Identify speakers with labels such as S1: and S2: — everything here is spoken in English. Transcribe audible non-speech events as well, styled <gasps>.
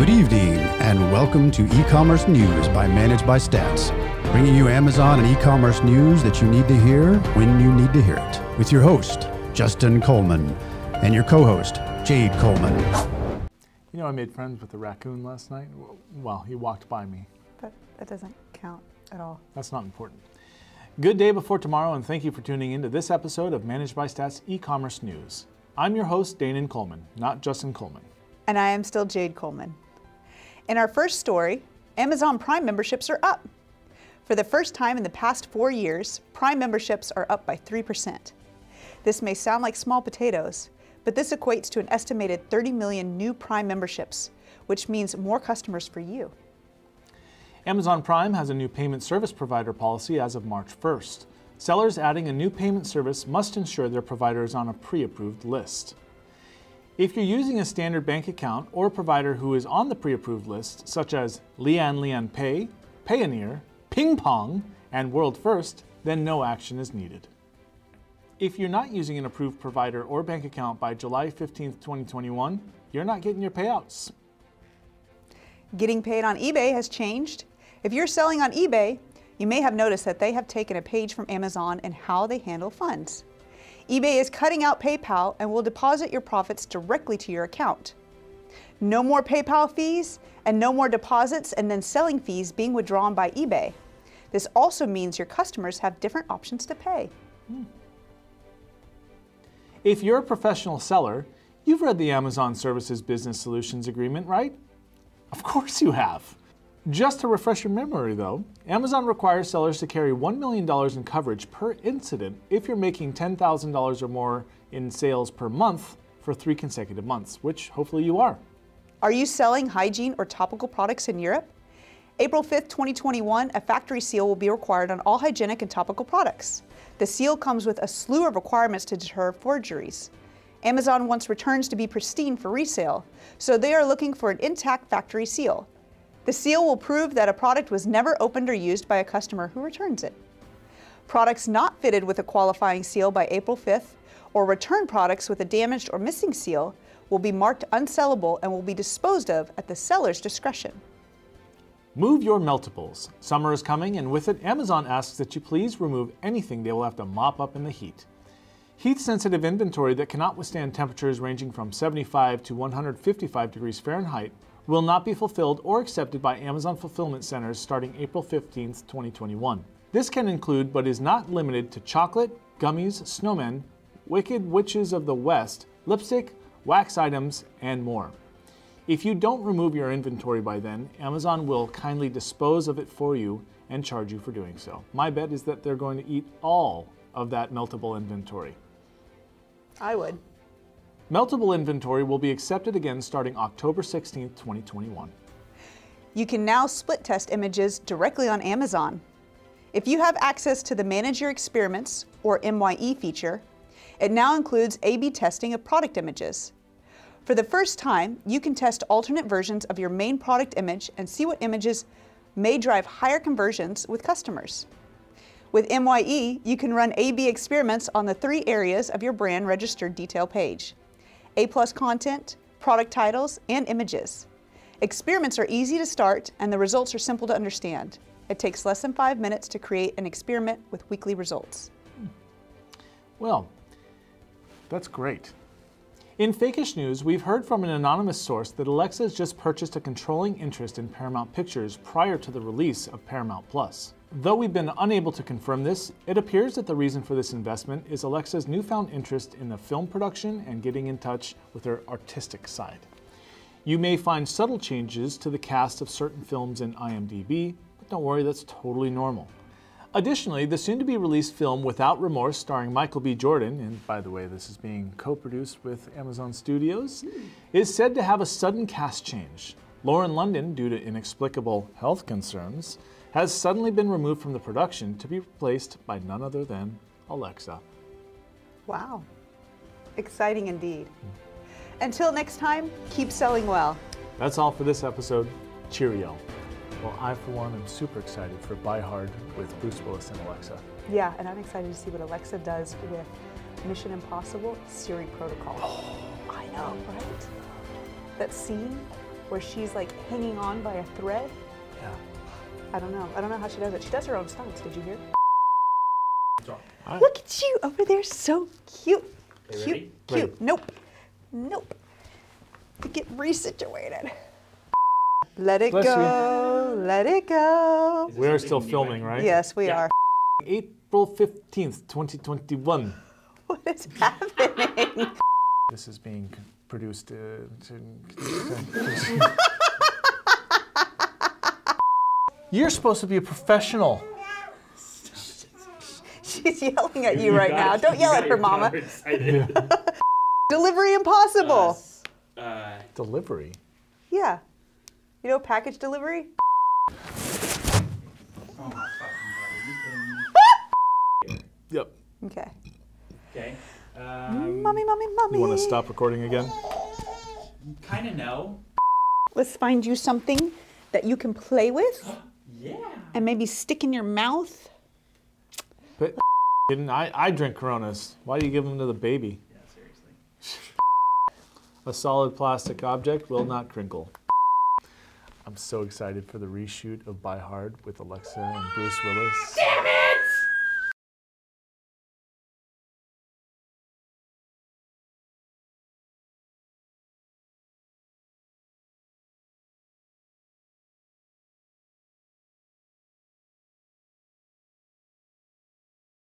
S1: Good evening, and welcome to e-commerce news by Manage by Stats, bringing you Amazon and e-commerce news that you need to hear when you need to hear it. With your host, Justin Coleman, and your co-host, Jade Coleman.
S2: You know, I made friends with a raccoon last night. Well, he walked by me.
S3: But that doesn't count at all.
S2: That's not important. Good day before tomorrow, and thank you for tuning in to this episode of Manage by Stats e-commerce news. I'm your host, Danon Coleman, not Justin Coleman.
S3: And I am still Jade Coleman. In our first story, Amazon Prime memberships are up. For the first time in the past four years, Prime memberships are up by 3%. This may sound like small potatoes, but this equates to an estimated 30 million new Prime memberships, which means more customers for you.
S2: Amazon Prime has a new payment service provider policy as of March 1st. Sellers adding a new payment service must ensure their provider is on a pre-approved list. If you're using a standard bank account or a provider who is on the pre-approved list, such as LianLian Pay, Payoneer, PingPong, and WorldFirst, then no action is needed. If you're not using an approved provider or bank account by July 15, 2021, you're not getting your payouts.
S3: Getting paid on eBay has changed. If you're selling on eBay, you may have noticed that they have taken a page from Amazon in how they handle funds. eBay is cutting out PayPal and will deposit your profits directly to your account. No more PayPal fees and no more deposits and then selling fees being withdrawn by eBay. This also means your customers have different options to pay. Hmm.
S2: If you're a professional seller, you've read the Amazon Services Business Solutions Agreement, right? Of course you have. Just to refresh your memory though, Amazon requires sellers to carry $1 million in coverage per incident if you're making $10,000 or more in sales per month for three consecutive months, which hopefully you are.
S3: Are you selling hygiene or topical products in Europe? April 5th, 2021, a factory seal will be required on all hygienic and topical products. The seal comes with a slew of requirements to deter forgeries. Amazon wants returns to be pristine for resale, so they are looking for an intact factory seal. The seal will prove that a product was never opened or used by a customer who returns it. Products not fitted with a qualifying seal by April 5th, or return products with a damaged or missing seal, will be marked unsellable and will be disposed of at the seller's discretion.
S2: Move your meltables. Summer is coming, and with it, Amazon asks that you please remove anything they will have to mop up in the heat. Heat sensitive inventory that cannot withstand temperatures ranging from 75 to 155 degrees Fahrenheit will not be fulfilled or accepted by Amazon fulfillment centers starting April 15, 2021. This can include, but is not limited to, chocolate, gummies, snowmen, Wicked Witches of the West, lipstick, wax items, and more. If you don't remove your inventory by then, Amazon will kindly dispose of it for you and charge you for doing so. My bet is that they're going to eat all of that meltable inventory.
S3: I would.
S2: Meltable inventory will be accepted again starting October 16, 2021.
S3: You can now split test images directly on Amazon. If you have access to the Manage Your Experiments, or MYE feature, it now includes A-B testing of product images. For the first time, you can test alternate versions of your main product image and see what images may drive higher conversions with customers. With MYE, you can run A-B experiments on the three areas of your brand registered detail page. A-plus content, product titles, and images. Experiments are easy to start and the results are simple to understand. It takes less than five minutes to create an experiment with weekly results.
S2: Well, that's great. In Fakish News, we've heard from an anonymous source that Alexa has just purchased a controlling interest in Paramount Pictures prior to the release of Paramount Plus. Though we've been unable to confirm this, it appears that the reason for this investment is Alexa's newfound interest in the film production and getting in touch with her artistic side. You may find subtle changes to the cast of certain films in IMDb, but don't worry, that's totally normal. Additionally, the soon to be released film Without Remorse, starring Michael B. Jordan, and by the way, this is being co produced with Amazon Studios, hmm. is said to have a sudden cast change. Lauren London, due to inexplicable health concerns, has suddenly been removed from the production to be replaced by none other than Alexa.
S3: Wow. Exciting indeed. Until next time, keep selling well.
S2: That's all for this episode. Cheerio. Well, I, for one, am super excited for Buy Hard with Bruce Willis and Alexa.
S3: Yeah, and I'm excited to see what Alexa does with Mission Impossible Siri Protocol. <gasps> I know, right? That scene where she's like hanging on by a thread.
S2: Yeah.
S3: I don't know. I don't know how she does it. She does her own stunts. Did you hear?
S2: I-
S3: Look at you over there, so cute.
S4: Okay,
S3: cute,
S4: ready?
S3: cute.
S2: Ready.
S3: Nope. Nope. To get resituated. Let it
S2: Bless you.
S3: go. Let it go.
S2: We are still
S4: something new I
S2: filming, right?
S3: Yes, we
S4: Yeah.
S3: are.
S2: April 15th, 2021. <laughs>
S3: What is happening?
S2: This is being c- produced. Uh, <laughs> You're supposed to be a professional. <laughs>
S3: She's yelling at you right now. Don't yell at her, mama. <laughs> Delivery impossible.
S4: Uh,
S2: Delivery.
S3: Yeah. You know package delivery?
S4: oh my fucking god, are you kidding me?
S2: Yep.
S3: Okay.
S4: Okay. Um,
S3: Mommy, mommy, mommy.
S2: You want to stop recording again?
S4: kind of no.
S3: Let's find you something that you can play with <gasps>
S4: Yeah.
S3: and maybe stick in your mouth.
S2: But <laughs> didn't I? I drink Coronas. Why do you give them to the baby?
S4: Yeah, seriously. <laughs>
S2: A solid plastic object will not crinkle. I'm so excited for the reshoot of By Hard with Alexa and Bruce Willis. Damn it!